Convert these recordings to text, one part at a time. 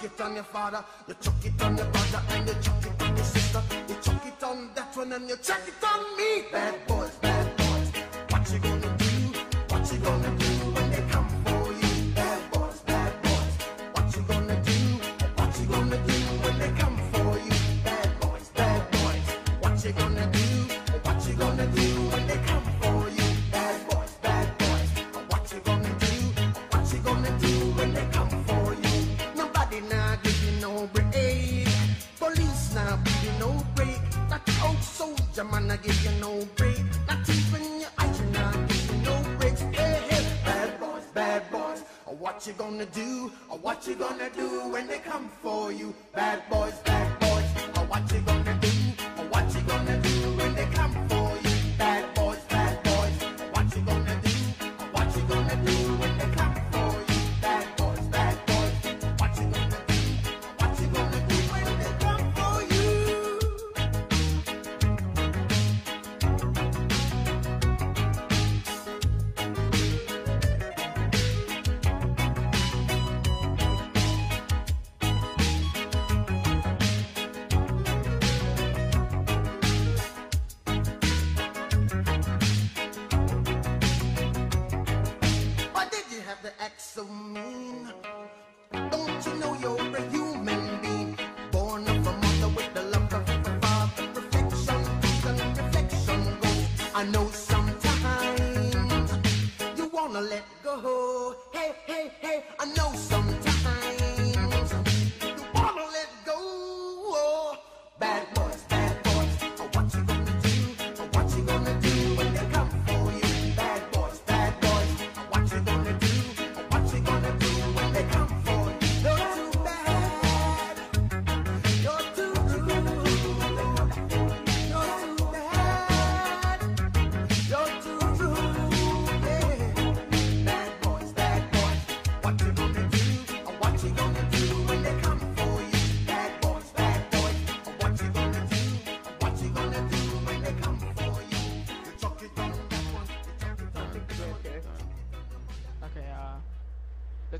chuck it on your father, you chuck it on your brother and you chuck it on your sister, you chuck it on that one and you chuck it on man I give you no break. Not even your eyes now give you no breaks. Hey, hey, bad boys, bad boys. What you gonna do? What you gonna do when they come for you? Bad boys, bad boys. What you gonna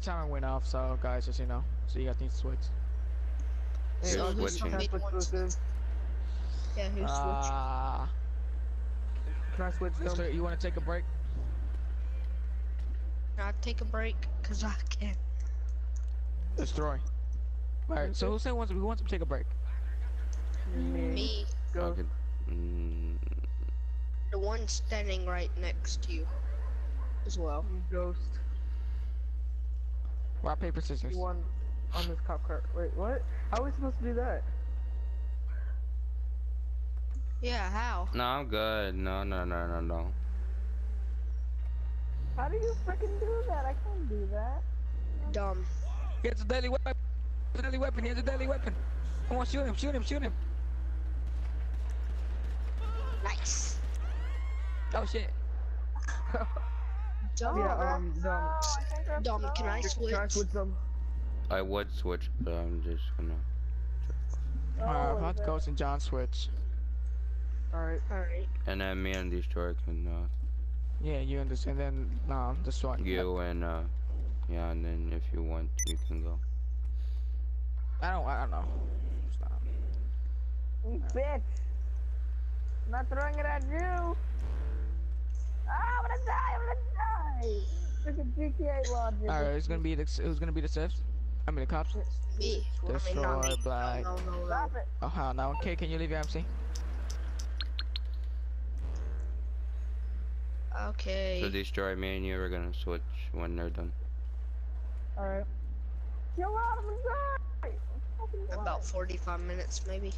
timer went off, so guys, just you know, so you guys need to switch. Hey, So who's who's can I made switch one? with them? Yeah, who switched? Uh, Can I switch them? Mister, you want to take a break? Can I take a break? Cause I can't. Destroy. All right, so who said wants who wants to take a break? Me, Go. Uh, Okay. Mm, the one standing right next to you, as well. Ghost. Rock paper scissors. One on this cop car. Wait, what? How are we supposed to do that? Yeah, how? no, I'm good. No, no, no, no, no. How do you freaking do that? I can't do that. Dumb. He has a deadly weapon. He a deadly weapon. He has a deadly weapon. Come on, shoot him! Shoot him! Shoot him! Nice. Oh shit! Dumb. Yeah, um, dumb. Dumb. Can I switch? Can I switch them? I would switch, but I'm just gonna. Alright, I'll have to Ghost and John switch. Alright. Alright. And then me and Destroy can, uh, Yeah, you understand. Then no, destroy. you and, uh, yeah, and then if you want, you can go. I don't. I don't know. Stop. You bitch! I'm not throwing it at you! Ah, I'm gonna die! I'm gonna die! Freaking GTA logic. All right, it's gonna be the who's gonna be the Sith? I mean the cops. Me. I mean, not me. Destroy black. No, no, no. Stop it. Oh hell no. Okay, can you leave your MC? Okay. So destroy me and you are gonna switch when they're done. Alright. Yo, Adam, die! Fucking die. About 45 minutes, maybe.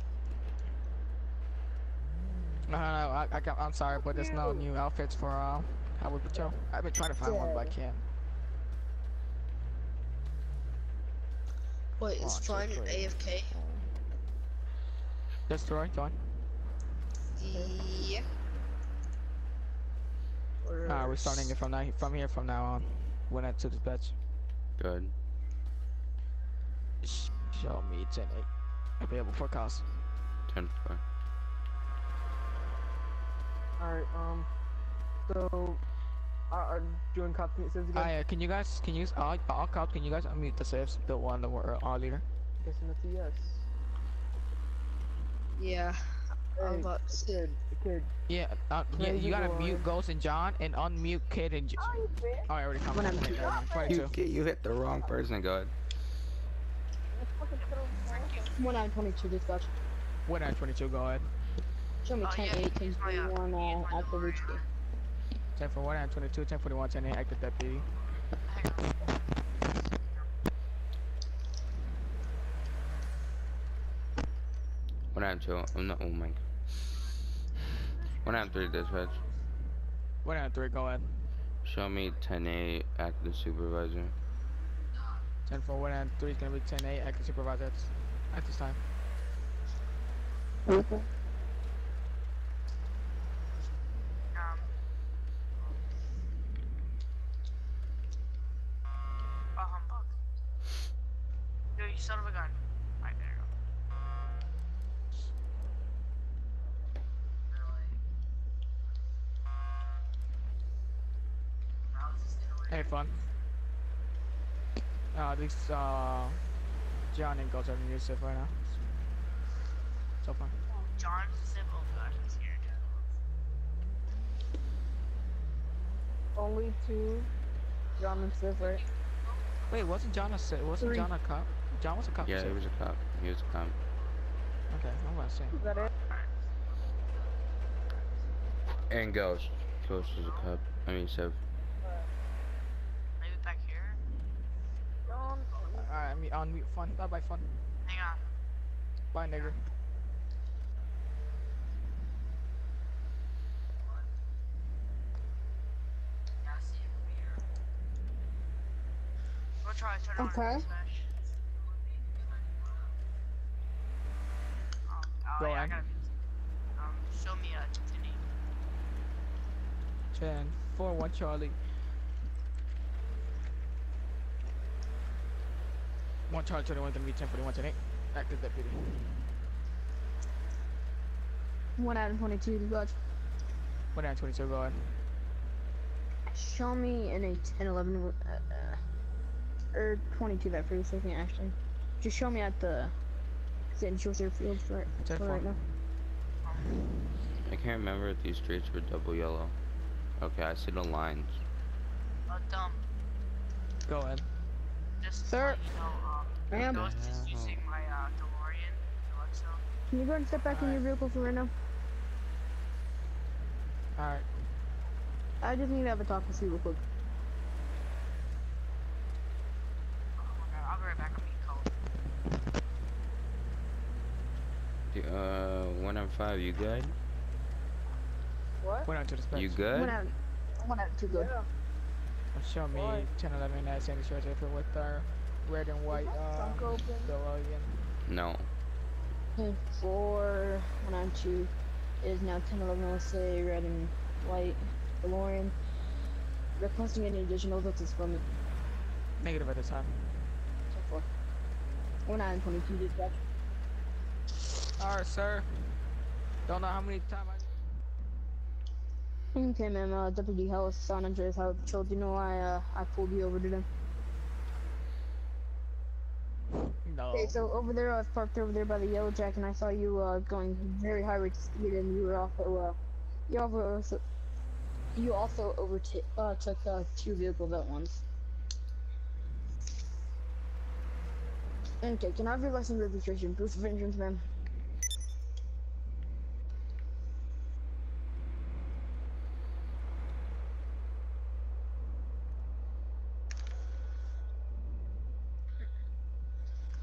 No, no, no. I, I got, I'm sorry, but there's no new outfits for uh, Highway Patrol. I've been trying to find one, but I can't. Wait, is Launch Fun it, please. AFK? Destroy, join. Yeah. Or Uh, we're starting it from now, from here from now on. When I to dispatch. Good. Show me 10 8. Available for calls. 10 4. Alright, um, so, uh, uh, doing cop team says again. Ah, yeah, can you guys, can you, all, all cops, can you guys unmute the safes? The one that were all leader. Guessing that's a yes. Yeah. I'm Hey, about to say. kid, kid. Yeah, uh, yeah, you gotta boy. mute Ghost and John and unmute Kid and. J- Oh, you bitch. oh, I already When commented. I'm- Okay, never mind. You, 22. you hit the wrong person, God. Fucking throw the One out of 22 dispatch. What at 22? Go ahead. Show me Oh, 10 yeah, 8, 10 he's my, uh, 21, uh, at the reach 10 for 1 and 22, 10 41, 10 8, active deputy. One out two. I'm not. Oh my. God. One out three dispatch. 1 and 3, go ahead. Show me 10 8 active supervisor. 10 for 1 and 3 is gonna be 10 8, active supervisor at, at this time. Um. Oh, humbug. Yo, you son of a gun. Right, there you go. Hey, fun. Uh, this, uh, John and Ghost are in use right now. So far. John's a sip. Oh gosh, I'm scared. Only two. John and Sif, right? Wait, wasn't John a, si- wasn't Three. John a cop? John was a cop. Yeah, too. he was a cop. He was a cop. Okay, I'm gonna say. Is that it? And Ghost. Ghost is a cop. I mean, Sev. Maybe back here. John. Alright, me on mute fun. Bye bye fun. Hang on. Bye nigger. Yeah, I see it over here. We'll try to turn on Okay. dispatch. Um, oh, Go yeah, I gotta. Um, show me a Tiffany. 10, 4, 1 Charlie. One Charlie 21 gonna be 10 41 10 8. Active deputy. One out of 22 dispatch. One down 22, go ahead. Show me in a 10 11, uh, uh, or 22 that for a second, actually. Just show me at the St. Joseph Field for, right- for right now. I can't remember if these streets were double yellow. Okay, I see the lines. Oh, dumb. Go ahead. Just Sir. let you know, um, Ma'am. Ghost is using my uh, DeLorean, Alexa. Can you go and step back in your vehicle for right now? Alright. I just need to have a talk with you real quick. Oh my god, I'll be right back. I'm being cold. Uh, one out five. You good? What? One down to dispatch. You One good? out, one out of two good. Yeah. Show me Why? 10 11 at Sandy Shores Airport with our red and white uh, DeLorean. No. Okay, four, one out of two is now 10 11, let's say, red and white. DeLorean. Requesting any additional visits from me. Negative at this time. So four. One out of 22 dispatch. Alright, sir. Don't know how many times I. Okay, ma'am. Uh, Deputy Hellis, San Andreas Highway Patrol. Do you know why uh, I pulled you over today? No. Okay, so over there, I was parked over there by the Yellow Jack, and I saw you uh, going very high rate of speed, and you were also uh, you also you also overtook uh, took uh, two vehicles at once. Okay, can I have your license registration? Proof of insurance, ma'am.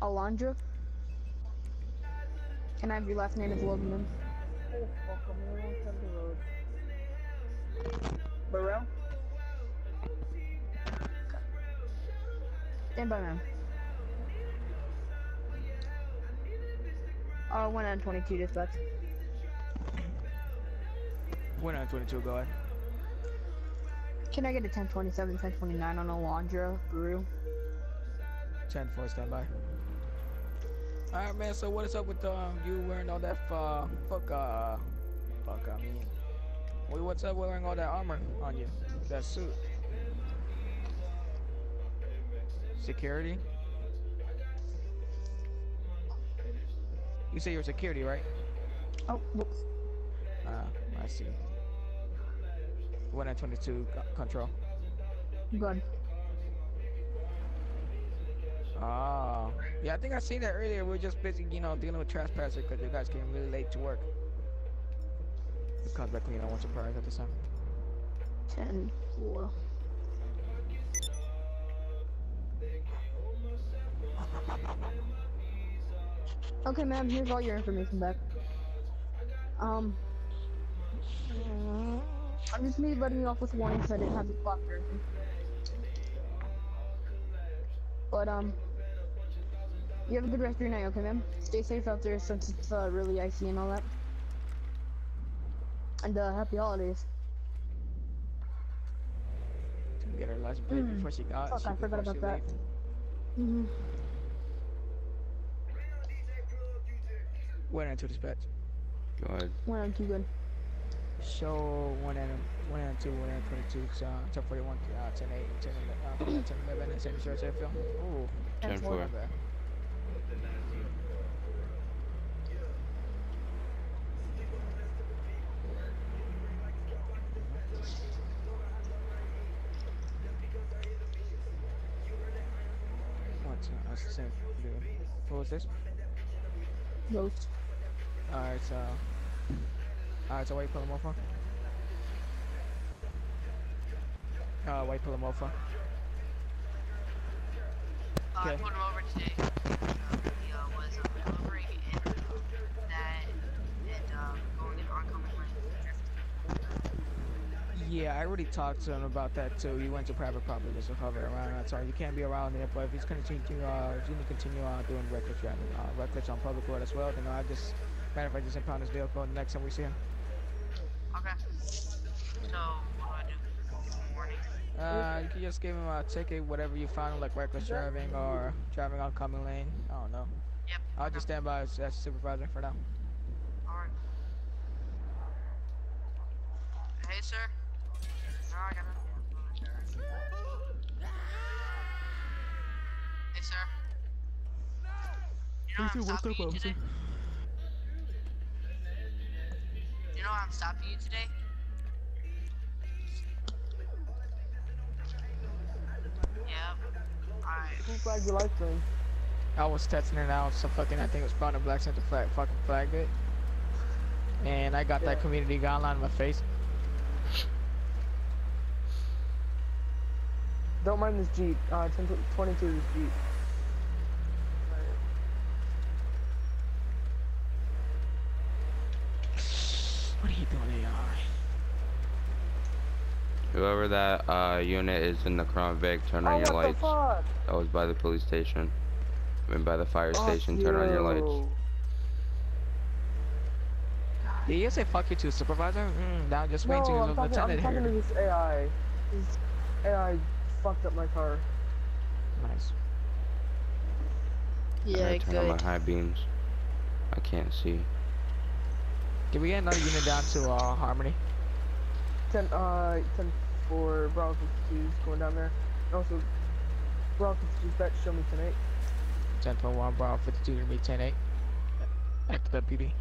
Alondra? Can I have your last name as well, ma'am? Oh, fuck, I'm on the wrong side the road. Burrell? Stand by, ma'am. Uh, 1 out of 22 dispatch. One out of 22, go ahead. Can I get a 1027, 1029 on Alondra Brew? 10 4 standby. Alright, man, so what is up with um, you wearing all that uh, fuck, uh, fuck, I mean, wait, what's up wearing all that armor on you? That suit? Security? You say you're security, right? Oh, whoops. Ah, I see. 1 and 22 control. Good. Oh, yeah, I think I seen that earlier. We are just busy, you know, dealing with trespassers because you guys came really late to work. Because back, you know, one surprise at the time. 10 4. Okay, ma'am, here's all your information back. Um, I'm just need letting you off with warning because I didn't have the clock. But, um, you have a good rest of your night, okay, ma'am? Stay safe out there since it's uh, really icy and all that. And, uh, happy holidays. To get her last break Mm. before she got. Fuck, she, I forgot about that. leave. Mm-hmm. One and two dispatch. Go ahead. One on two good. Show one and one and two, one and twenty-two. Uh, ten forty-one, uh, ten eight, ten eleven, uh, ten eleven, and Sandy Shores airfield. Ooh, 10 Ten 4. not bad. What? That's the same. dude. What was this? Ghost. Alright, so. Alright, so why you pull him over? Uh, why you pull him over? Uh, I Okay. put him over today. Uh, he uh, was delivering in that and going in oncoming lane. Yeah, I already talked to him about that too. He went to private property just to hover around. That's all. You can't be around there, but if he's going to continue, uh, if he's going to continue uh, doing reckless driving, uh, reckless on public road as well, then I just, matter of fact, just impound his vehicle the next time we see him. Okay. So, what do I do? Give him warning. Uh, you can just give him a ticket, whatever you found, like reckless driving or driving on common lane. I don't know. Yep. I'll just stand by as, as supervisor for now. Alright. Hey, sir. No, I got nothing. Hey, sir. You know I'm stopping you today? You know I'm stopping you today? Yep. Alright. Who flagged your light screen? I was testing it out, so fucking I think it was brown and black sent the flag, fucking flagged it. And I got that community guideline in my face. Don't mind this Jeep. Uh, 10, 22 is Jeep. What are you doing, AI? Whoever that uh, unit is in the Crown Vic, turn Oh, on your what the lights. fuck? That was by the police station. I mean, by the fire Fuck station. Turn on your lights. you. Did you say fuck you to a supervisor? Mm, now just wait No, till I'm the talking, I'm lieutenant talking to this AI. This AI fucked up my car. Nice. Yeah, gotta turn on my high beams. I can't see. Can we get another unit down to uh, Harmony? 10, uh, 10 for Bravo 52 is going down there. And also, Bravo 52 bet show me tonight. 10.1 Bravo 52 to be 10-8. At the PD.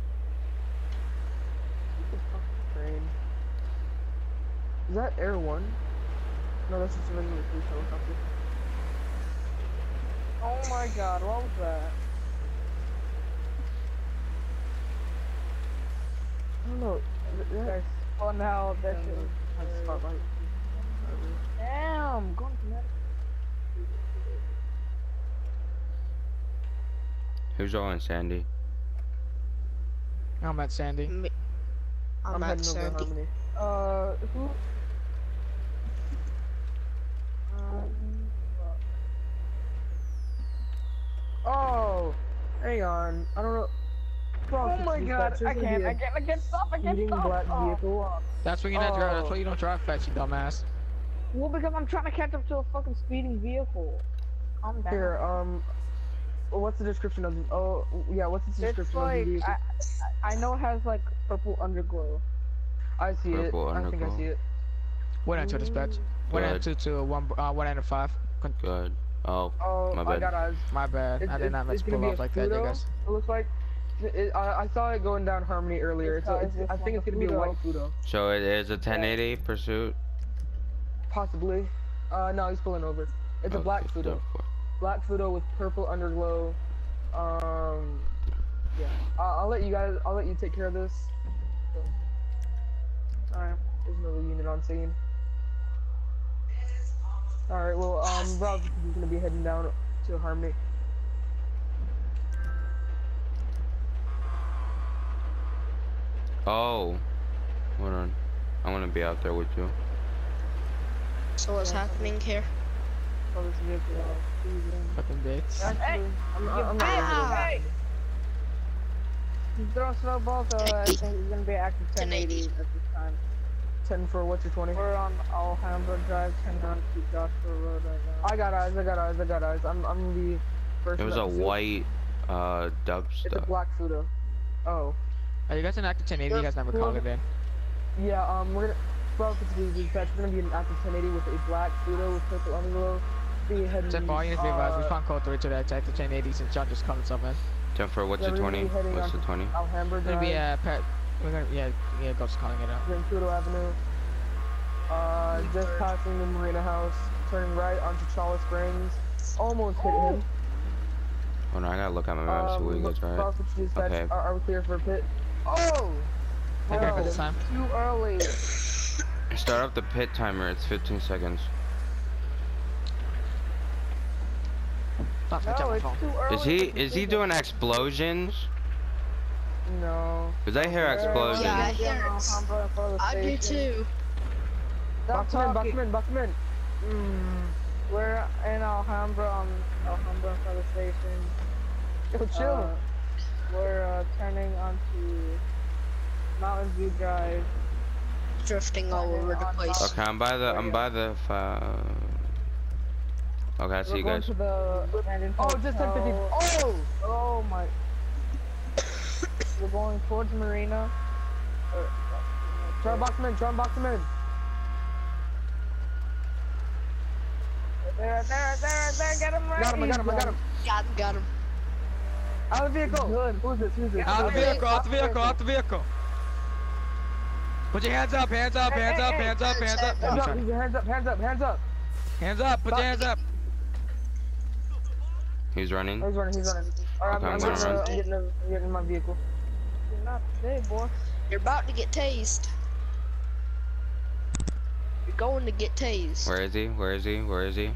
Train. Is that Air 1? No, that's just a regular police helicopter. Oh my god, what was that? I don't know. th- that- Oh no, that Yeah, shit was has a spotlight. Damn, going to Who's all in Sandy? I'm at Sandy. Me- I'm, I'm at heading Sandy. Harmony. Uh, who? Um, Oh, hang on. I don't know. Bro, oh my god, I can't, I can't, I can't stop, I can't Speeding stop. black Oh, vehicle. fuck. That's when you're not drive. That's Oh. why you don't drive fast, you dumbass. Well, because I'm trying to catch up to a fucking speeding vehicle. Calm down. Here, um, what's the description of? the- Oh, yeah. What's the it's description of like, the vehicle? I, I know it has like purple underglow. I, see it. Purple I think I see it. One and two dispatch. One and Good. two to one. Uh, one and a five. Con- Good. Oh, Oh, My I bad. got eyes. My bad. It's, I did not it's, meant it's to pull be off a like that, you Futo, guys. It looks like. It, I, I saw it going down Harmony earlier. It's, a, It's, it's, it's I think it's gonna be a white Futo. so it is a 1080 pursuit. Possibly. Uh, no, he's pulling over. It's a black Okay, Futo. Black Futo with purple underglow. Um, yeah. I'll, I'll let you guys. I'll let you take care of this. Alright. There's another unit on scene. Alright. Well, um, Rob is gonna be heading down to Harmony. Oh, hold on. I want to be out there with you. So what's happening here? Oh, this vehicle. Fucking bitch. Actually, I'm, I'm, I'm not. Hey! He's throwing snowballs, so I think he's gonna be active 1080 at this time. Ten for what's your twenty? We're on Alhambra Drive, 10 on to Joshua Road right now. I got eyes. I got eyes. I got eyes. I'm. I'm the first. It was a that pursuit. white uh dub It's a black Futo. Oh. Are you guys an active 1080? You guys never Cool. called it in. Yeah, um, we're gonna, well, it's the dispatch, we're gonna be an active 1080 with a black Futo with purple underglow. Be heading, Except for all units be advised, we uh, found code 3 to that active 1080 since y'all just called something. 10 for what's yeah, the we're 20? be heading What's the 20? Alhambra We're gonna be Drive, uh, Pat. We're gonna yeah yeah Ghost calling it out. then Fudo Avenue. Uh, just passing the Marina House, turning right onto Charlotte Springs. Almost hit him. Hold on, I gotta look at my map see where you Um, guys are at. Brownsville dispatch, Okay. are, are we clear for a pit? Oh! Okay, Oh. for this time. Too early. Start up the pit timer, it's 15 seconds. No, it's too early. Is he is he doing explosions? No. Cause I hear explosions. Yeah, I hear on it's- Alhambra in front of the I do too. Stop Box him in, box talking. him in, box him in. Mm, we're in Alhambra on Alhambra in front of the station. Yo, chill. Uh, we're uh, turning onto Mountain View Drive. Drifting all over the place. Okay, I'm by the I'm by the uh... Okay, I see we're you going guys. to the Oh, just 1050. Oh! Oh my. We're going towards Marina. Uh, Try and box him in, try and box him in. There, there, there, there, get him right. Got him, I got him, I got him. Got him, got him. Out of the vehicle. Good. Who's this? Who's this? Out the Okay. vehicle, out the vehicle, out the vehicle. Put your hands up, hands up, hands up, hands up, hands up. Hands I'm up, sorry. hands up, hands up, hands up. Hands up, put your hands up. He's running. He's running, he's running. Alright, Okay, I'm, I'm I'm, gonna getting, uh, run. I'm, getting, I'm getting in my vehicle. Not today, boy. You're about to get tased. You're going to get tased. Where is he? Where is he? Where is he?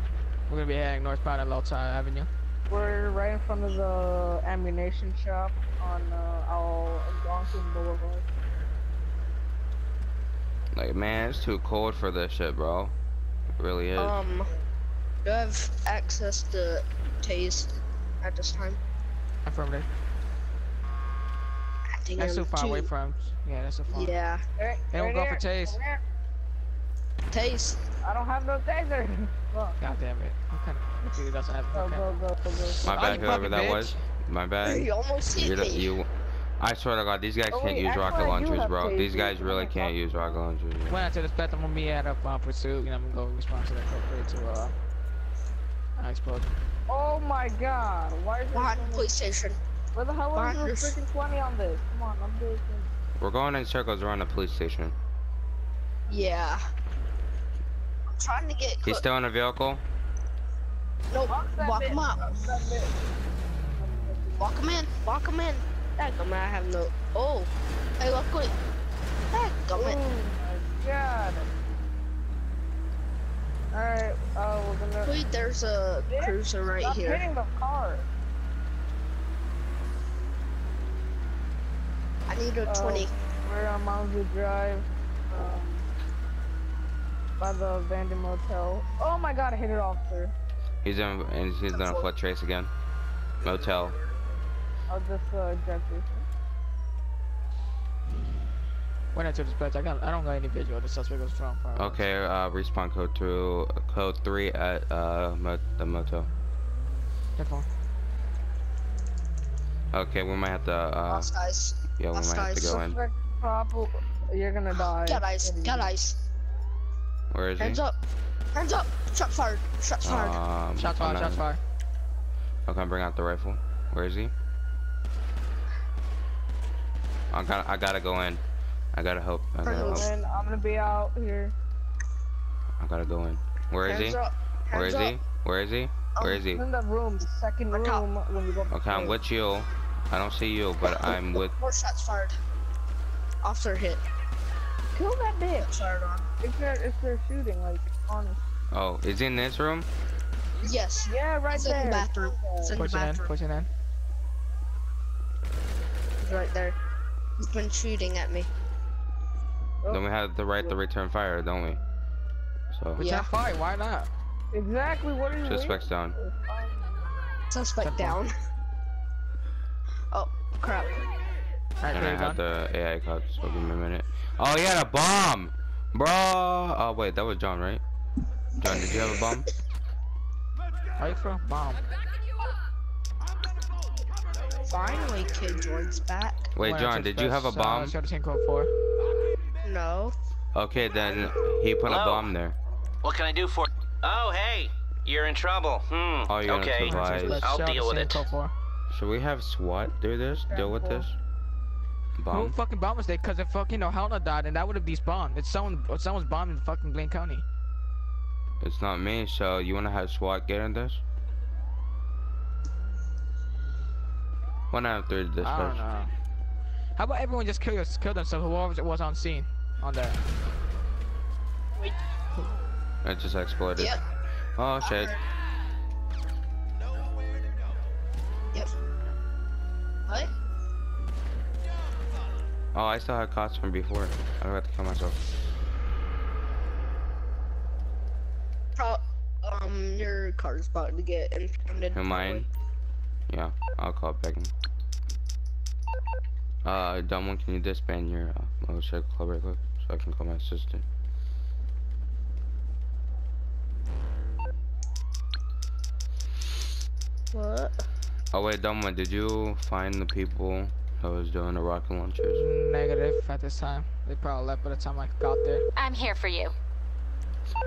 We're gonna be heading northbound at Lowtown Avenue. We're right in front of the ammunition shop on uh, Algonquin Boulevard. Like man, it's too cold for this shit, bro. It really is. Um, do I have access to tase at this time? Affirmative. I think That's I'm too far away from. Yeah, that's too far. Yeah, Right, They don't go here, for chase. right here. tase. I don't have no taser. Look. God damn it. What kind of dude doesn't have Go, okay. go, go, go, go. My Oh, bad, you whoever fucking that bitch. was. My bad. You almost hit You're the, me. you. I swear to God, these guys Oh, can't wait, use rocket launchers, have bro. These guys really can't use rocket launchers. bro. When I tell this bet, I'm gonna be at a uh, pursuit, and I'm gonna go respond to that code to uh, explosion. Oh my god. Why is Behind the it police station. Where the hell is behind the this- freaking 20 on this? Come on, I'm doing We're going in circles around the police station. Yeah. I'm trying to get. He's still in a vehicle. Nope. Box Walk him out. Box that bitch. Walk him in. Walk him in. Dadgummit, I have no. Oh. Hey, look quick. Oh my god. Alright, uh, we're gonna. Wait, there's a Bitch, cruiser right Stop here. hitting the car. I need a Oh. 20. We're on Mountain View Drive. Um, by the abandoned motel. Oh my god, I hit it off officer. He's in, and he's gonna flood trace again. Motel. I'll just uh, eject this. Went into dispatch. I got. I don't got any visual. The suspect was from. from Okay, uh, respawn code two, code three at uh mo the motel. Ten four. Okay, we might have to uh Lost eyes. Yeah we Lost might have to go in. Probably you're gonna die. Got ice. Got ice. Where is he? Hands up. Hands up. Shot fired. Shot fired. Um, Shots I'm fired. not- Shots fired. Okay, bring out the rifle. Where is he? I gotta, I gotta go in. I gotta help. I gotta help. And I'm gonna be out here. I gotta go in. Where is Hands he? up. Where Hands is he? up. Where is he? Where is he? He's in the room, the second room when you go. Okay, I'm with you. I don't see you, but oh, I'm with. More shots fired. Officer hit. Kill that bitch. Fired on. If they're if they're shooting, like honest. Oh, is he in this room? Yes. Yeah, right It's in there. the bathroom. It's in the Pushing in. bathroom. Pushing in. He's right there. He's been shooting at me. Oh, Then we have the right to return fire, don't we? So We Yeah. can't fight. Why not? Exactly. What are you? suspects down. waiting for? Suspect down. oh, crap. Alright, And there I you have go. the AI card, so give me a minute. Oh, he had a bomb! Bro! Oh, wait, that was John, right? John, did you have a bomb? Where you from? Bomb. Finally, Kid Droid's back. Wait, Went John, did you have a dispatch, uh, bomb? Show the team code. No. Okay, then he put a bomb there. What can I do for? Oh, hey, you're in trouble. Hmm. Oh, you're gonna okay. survive. I'll deal with it. four. Should we have SWAT do this? Deal with this? Who Bomb? fucking bomb was they? Cause if fucking no Helena died, and that would have despawned. It's someone. Someone's bombing fucking Blaine County. It's not me, so you wanna have SWAT get in this? One out of three I don't know. How about everyone just kill, kill themselves? Whoever it was on scene, on there. It just exploded. Yep. Oh shit. What? Oh, I still had cots from before. I don't have to kill myself. Pro um, your car's about to get impounded. Who mine? Yeah, I'll call Begging. Uh, dumb one, can you disband your uh, motorcycle club right quick so I can call my assistant? What? Oh wait, dumb did you find the people that was doing the rocket launchers? Negative at this time. They probably left by the time I got there. I'm here for you.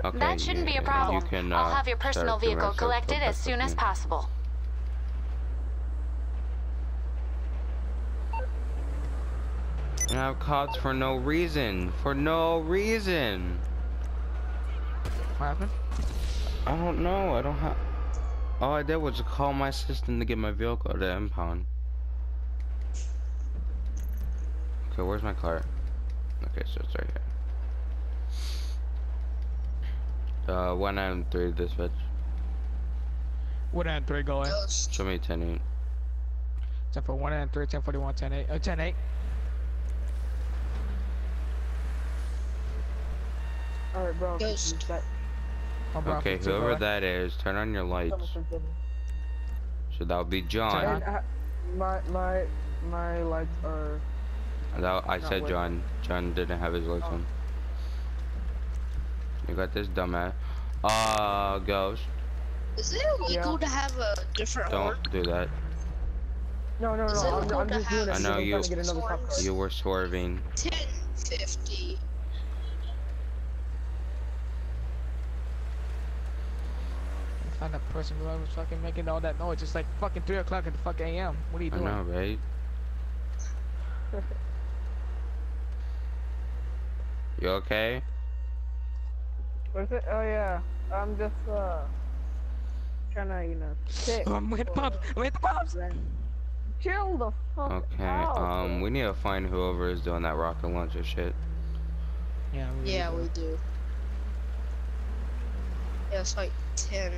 Okay, that shouldn't be a problem. You can, I'll uh, have your personal vehicle collected as soon as possible. And I've cops for no reason. For no reason. What happened? I don't know. I don't have. All I did was call my assistant to get my vehicle to impound. Okay, where's my car? Okay, so it's right here. Uh, one and three dispatch. One and three going. Ghost. Show me 10 8. Ten for one and three. Ten forty one. Ten eight. Uh, ten eight. Alright, bro. Ghost. use that- One Bravo Okay, whoever that is, turn on your lights. someone forgive me. So that would be Turn John. on. And, my my my lights are. That, I said. John. John didn't have his lights Oh. on. You got this dumbass. Uh, Ghost. Is it illegal Yeah. to have a different? Don't do that. No, no, no. Is it I'm, I'm just doing have it. I know you- trying to get another cop car. Swords. You were swerving. 1050. Find that person who was fucking making all that noise. It's like fucking three o'clock at the fuck a.m. What are you doing? I doing? know, right? You okay? What's it? Oh yeah. I'm just uh trying to, you know, sit. I'm with the pops. I'm with the pops. Then chill the fuck Okay, out. um, we need to find whoever is doing that rocket launcher shit. Yeah. We Yeah, we do. Yeah, it's like 10.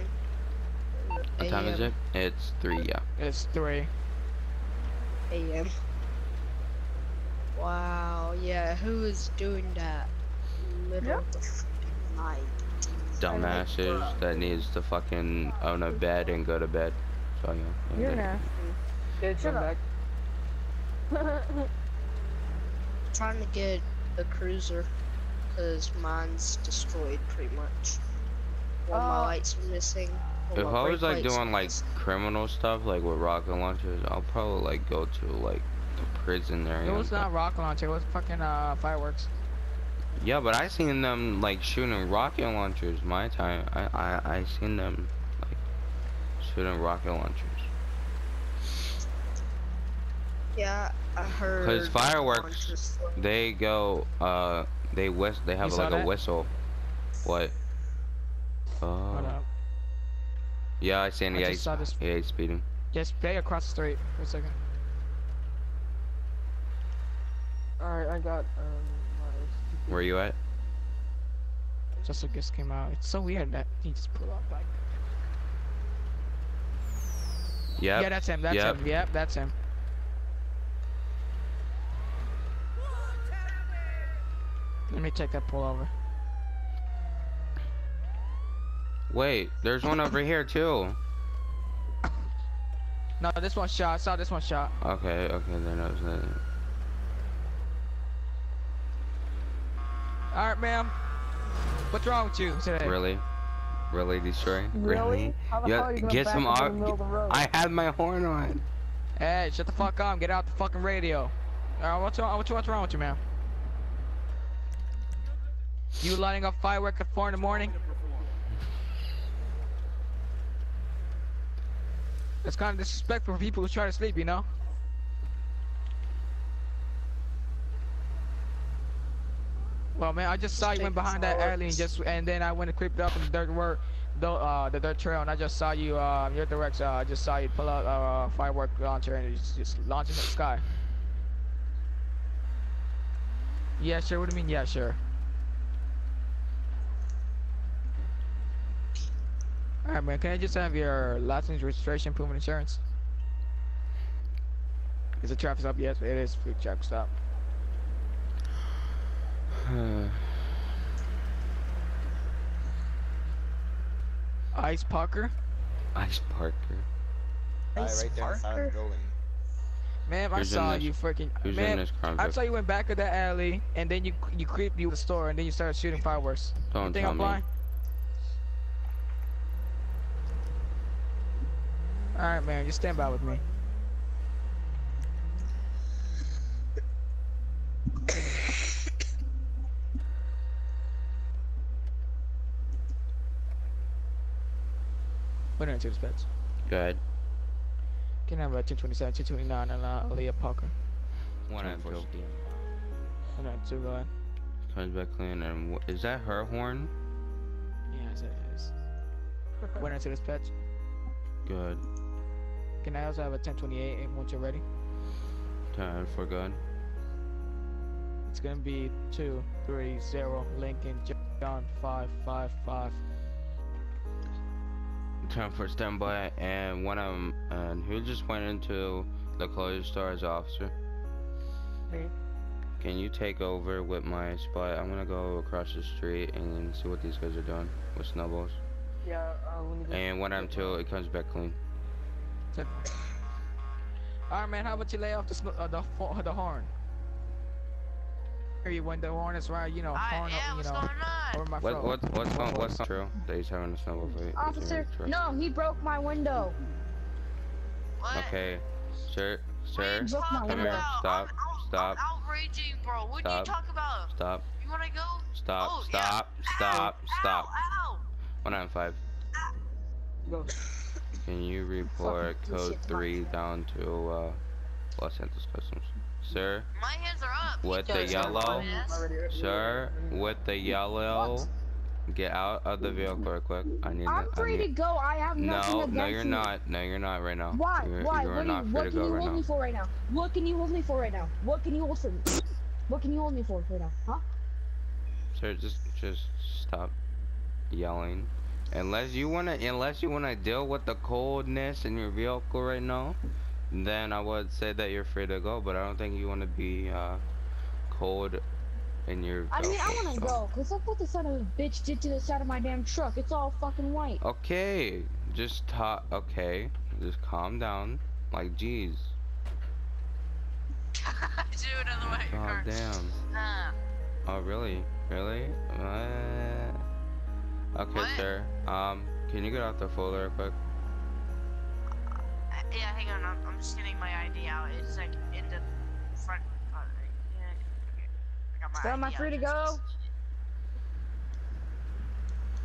What time is it? It's three, yeah. It's three. AM. Wow, yeah, who is doing that? Middle Yeah. of the night. Dumbasses that needs to fucking own a bed and go to bed. So yeah. yeah, You're nasty. Good, Shut come up. back. trying to get a cruiser because mine's destroyed pretty much. All my Uh, lights are missing. All If I was like lights doing like criminal stuff, like with rocket launchers, I'll probably like go to like the prison area. It was not rocket launcher. It was fucking uh fireworks. Yeah, but I seen them like shooting rocket launchers. My time, I I I seen them like shooting rocket launchers. Yeah, I heard. Cause fireworks, they go uh they whist they have You saw like a whistle. What? Hold Oh. up. Yeah, I seen I yeah, just he's, saw this- yeah, he's speeding. Just stay across the street for a second. Alright, I got, um, my stupid- Where you at? Just a guest came out. It's so weird that he just pulled up like. Yep. Yeah, that's him. That's Yep. him. Yep, that's him. Let me take that pull over. Wait, there's one over here too. No, this one shot. I saw this one shot. Okay, okay, then I was uh, All right, ma'am. What's wrong with you today? really, really destroy. Really? How the Yeah, hell are you gonna get back some up in the middle of the road? I had my horn on. Hey, shut the fuck up. Get out the fucking radio. Uh, what's wrong? What's, what's wrong with you, man? You lighting up fireworks at four in the morning? That's kind of disrespectful for people who try to sleep, you know? Well, man, I just saw you went behind that alley and just, and then I went and creeped up in the dirt work, the uh, the dirt trail, and I just saw you, uh, your direction. Uh, I just saw you pull out a uh, firework launcher and it's just launching in the sky. Yeah, sure. What do you mean? Yeah, sure. All right, man. Can I just have your license, registration, proof of insurance? Is the traffic stop? Yes, it is. Free traffic stop. Ice Parker. Ice Parker. Ice right there inside Parker? the building. Ma'am, I saw this- you freaking. Who's in Ma'am. I saw you went back of that alley, and then you you creeped you the store, and then you started shooting fireworks. Don't you think tell I'm me. blind? All right, man. You stand by with me. Put it into the specs. Go ahead. Can I have a 227, 229, and uh, Aaliyah Parker. One and two. And two, go ahead. Comes back clean. And wh- is that her horn? Yes, it is. Went into this patch. Good. Can I also have a 1028 and once you're ready? Time for gun. It's gonna be two, three, zero, Lincoln, John, five, five, five. Time for standby. And one of them, and who just went into the clothes store as officer? Me. Can you take over with my spot? I'm gonna go across the street and see what these guys are doing with snowballs. Yeah, uh, let. And when I'm two, it comes back clean. Alright, man, how about you lay off the uh, the, the horn? Hear you when the horn is right, you know, Alright, horn, yeah, up, you what's know, going on? over my What what what's not what's not true? That he's having a snowball fight. Officer, no, he broke my window. What? Okay, sir, sir, are you Broke my talking come here. Stop. I'm, I'm, Stop. I'm outraging, bro. What do you talk about? stop, You wanna go? stop, Oh, yeah. stop, stop, Ow, stop. Ow, ow. One nine five. Go. Can you report Fucking code shit, three down to uh, Los Santos Customs, sir? My hands are up. With the You guys are yellow? on ass. Already, already, Sir, with the yellow, Get out of the vehicle real quick. I need. I'm I free to need- go. I have nothing No, against no, you're you. not. No, you're not right now. Why? You're, Why? You are what, not you, free what to can go you right hold now. me for right now? What can you hold me for right now? What can you hold for? What can you hold me for right now? Huh? Sir, just just stop yelling. Unless you wanna unless you wanna deal with the coldness in your vehicle right now, then I would say that you're free to go. But I don't think you wanna be uh, cold in your I mean, I want to so- go, cause look what the son of a bitch did to the side of my damn truck. It's all fucking white. Okay, just talk. Okay, just calm down. Like, jeez. Do another way. God damn. Uh, Oh, really? Really? Uh, okay, What? sir. Um, can you get out the folder real quick? Uh, yeah, hang on. I'm, I'm just getting my ID out. It's like in the front. Uh, yeah, okay. I got my So am I ID free out. to go?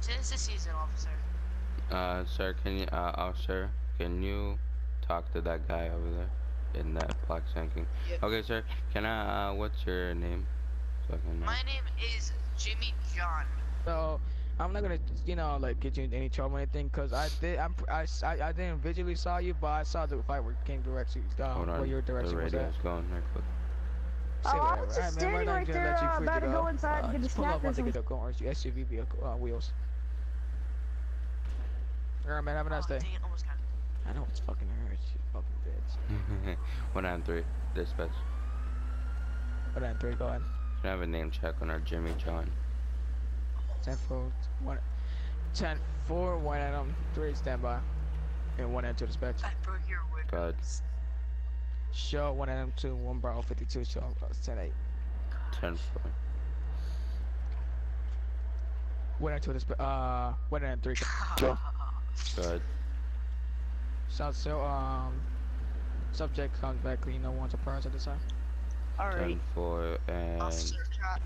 Tis the season, officer. Uh, sir, can you, uh, officer, can you talk to that guy over there in that black King? Yeah. Okay, sir, can I, uh, what's your name? So I can, uh, My name is Jimmy John. So I'm not gonna, you know, like get you in any trouble or anything, cause I did, I'm, pr- I, s- I, I didn't visually saw you, but I saw the firework came directly, uh, hold on, where your the direction was at. radio's going right quick. Say Oh, I whatever. was Alright, just man, standing now right gonna there, let you uh, about to go inside and uh, get a just pull snack up or once you some- get the orange SUV vehicle uh, wheels. Alright, man, have a nice oh, day. dang it, almost got it. I know it's fucking hurts, you fucking bitch. One nine three, dispatch. But then three, go ahead. Should I have a name check on our Jimmy John. 10 4, 1, 10 4, 1 item, 3 standby. And 1 enter dispatch. I broke your window. God, Show 1 item 2, 1 barrel 52, show uh, 10 8. ten four. 1 enter dispatch, uh, 1 item 3. Good. South, so, um, subject comes back clean, no one's surprised at this time. Alright, Ten four and officer, cat.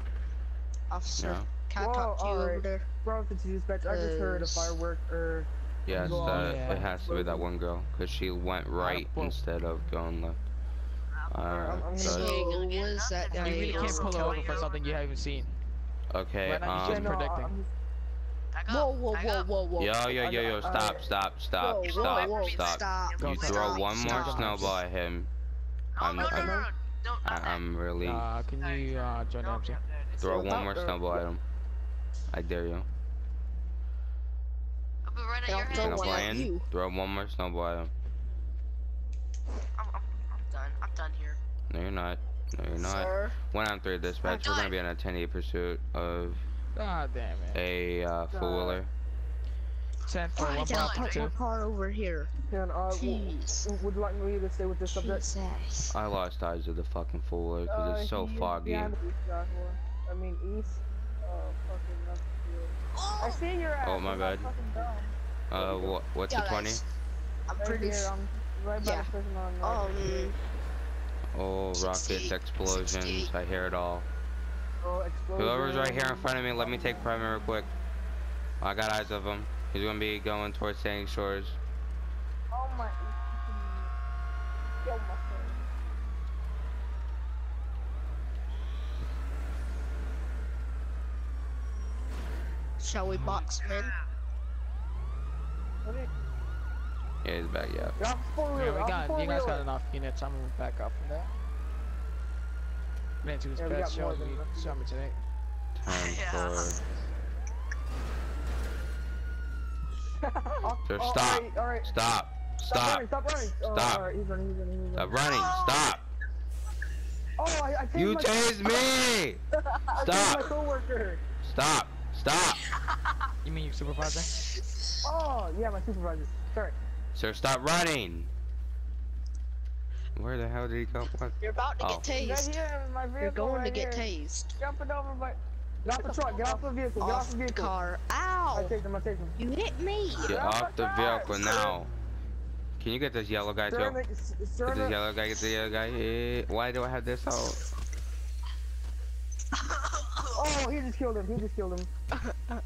Officer, no. Can I Whoa, talk to you over alright. there? Bro, to dispatch, I just heard a Cause- firework or Yes, Go that, on. Yeah. it has to be that one girl, cause she went right well- instead of going left. Uh, I'm- I'm gonna so- go- So, what is that guy? you really can't pull her over for something you haven't seen. okay, Right now, you um, just Yeah, no, predicting. I'm just- Back Whoa, whoa, whoa, whoa, whoa. yo, yo, yo, yo, stop, stop, stop, Whoa, whoa, stop, whoa, stop. stop. You stop. throw Stop. one more Stop. snowball at him, I'm- no, no, no, I'm- no, no. Don't, I, that. I'm really Uh, can you, uh, join No, MC? yeah, there it is. throw one more snowball at him. I dare you. I'll be right at your throw head. Gonna one at plan. you. Throw one more snowball at him. I'm, I'm, I'm done. I'm done here. No, you're not. No, you're not. Sir, One on three dispatch. We're gonna be on a 10-8 pursuit of God damn it. a uh, four wheeler. 10 for why 1 did I park my car over here? Can, w- Jeez. would you like me to stay with this subject? I lost eyes of the fucking four wheeler because Uh, it's so foggy. behind the east side door. I mean east. Oh, fucking nothing. I see your ass. Oh, my I'm bad. Uh, wha what's Yeah, the 20? I'm Right pretty here, sure. I'm right by Yeah. the on. uh, Um, Oh, rockets, explosions. 68. I hear it all. oh. Whoever's right here in front of me, let me take primary real quick. I got eyes of him. He's gonna be going towards Sandy Shores. Oh my. Yo, my friend. Shall we box him in? Yeah, he's back. Yeah. Get off the four Yeah, we off got, the four you guys got enough units. I'm gonna back up from there. Ran to Yeah, we dispatch, got show me, show me today. Time Yeah. for. Oh, off- Sir, oh, stop. Alright, alright. Stop. Stop Stop. running, stop running. Oh, Stop. he's running, he's running, he's Stop running. running. Oh. Stop. Oh, I, I tased You my, tased me. I tased Stop. my coworker. Stop. Stop. You mean your supervisor? Oh, yeah, my supervisor. Sorry. Sir, stop running. Where the hell did he come from? You're about to Oh. get Right tased. here my. You're going right to get here. tased. Jumping over my. Get off the truck. Get off the vehicle. Get off Off the the vehicle. car. I Ow! take him. I take him. You hit me. Get Get off off the the car, vehicle now. Can you get this yellow guy too? Get this yellow guy. Get the yellow guy. Eh, Why do I have this out? Oh, he just killed him. He just killed him.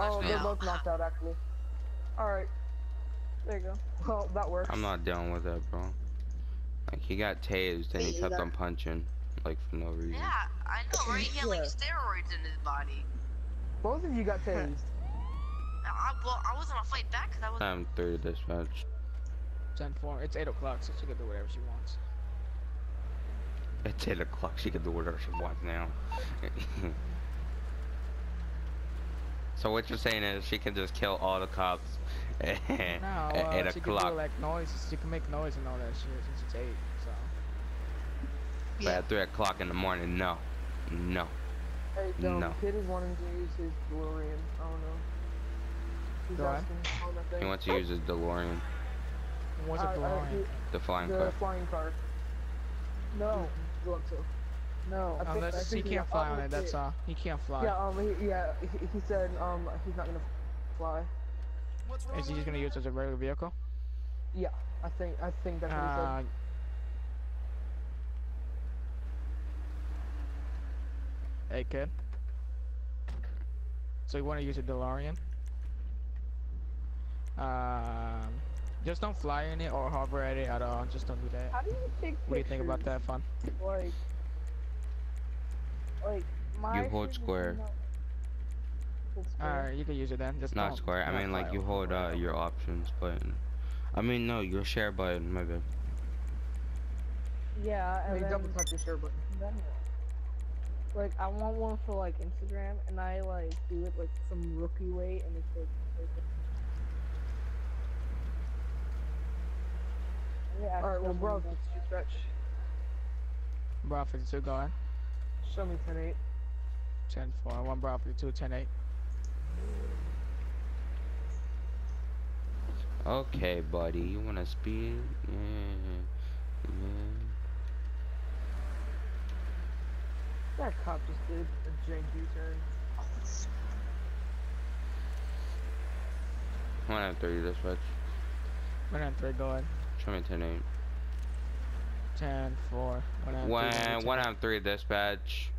Oh, they're both knocked out actually. All right. There you go. Well, that works. I'm not dealing with that, bro. Like he got tased and he kept either. on punching. like for no reason. Yeah, I know, right? He had like steroids in his body. Both of you got tased. I, I, well, I wasn't gonna fight back because I was. I'm through dispatch. 10 4. It's 8 o'clock, so she can do whatever she wants. It's 10 o'clock, she can do whatever she wants now. so what you're saying is she can just kill all the cops No, at uh, 8 she can o'clock. do like noises. She can make noise and all that shit since it's 8. So. But at 3 o'clock in the morning, no. No. Hey, No. kid is wanting to use his DeLorean. I don't know. He's Go asking on He wants to use his DeLorean, What's a DeLorean? he- the flying the car. flying car. No. Deluxo. No. I think- I Unless he can't fly on it, that's yeah. all. He can't fly. Yeah, um, he, yeah, he, he said, um, he's not gonna fly. Is he just gonna use it as a regular vehicle? Yeah, I think, I think that's what he said. Uh, hey kid. So you want to use a DeLorean? Um, just don't fly in it or hover at it at all. Just don't do that. How do you take What do you think about that, fun? Like, like my. You hold square. square. Alright, you can use it then. Just Not don't- square. I mean, like you hold uh, your options button. I mean, no, your share button. My bad. Yeah, and mean, then, double tap your share button. then like I want one for like Instagram, and I like do it like some rookie way, and it's like. Yeah, Alright, well, bro, bro. you stretch. Bro 52 going. Show me 10 8. 10 4. 1 bro 52, 10 8. Okay, buddy. You wanna speed? Yeah. Yeah. That cop just did a janky turn. One out three dispatch. 1 and 3 going. Show me 10 8. 10 4. 1 and 3. One, one out three dispatch.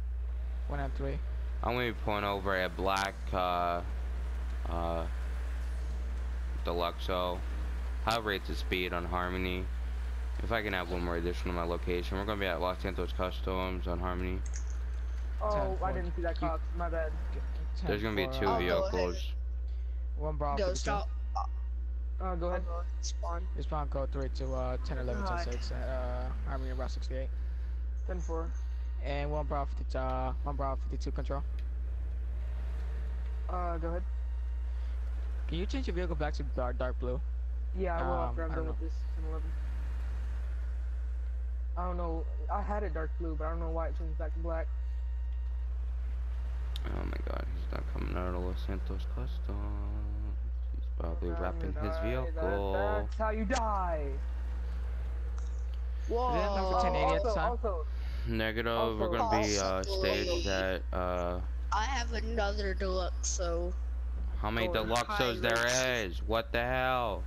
1 and 3. I'm gonna be pulling over a black uh uh Deluxo. High rates of speed on Harmony. If I can have one more addition to my location, we're gonna be at Los Santos Customs on Harmony. Oh, I didn't see that Keep- cop. My bad. There's gonna be 2 I'll go vehicles. 1 bro Go stop. Uh, go ahead. Spawn. Respawn code 3 to uh, 10 11 10 God. 6 at uh, Harmony Route 68. 10 4. And 1 bro 50, uh, 1 bro 52 control. Uh, go ahead. Can you change your vehicle back to dark, dark blue? Yeah, I will Um, after I'm done don't with this 10 11. I don't know. I had it dark blue, but I don't know why it changed back to black. Oh my god, he's not coming out of Los Santos Customs. He's probably I'm wrapping gonna his die. That- vehicle. that's how you die. Whoa. Is that number 1080 at the also, time? also, Negative, we're gonna be uh, Also- staged at uh I have another deluxe, so how many Going deluxos high there rates. is? What the hell?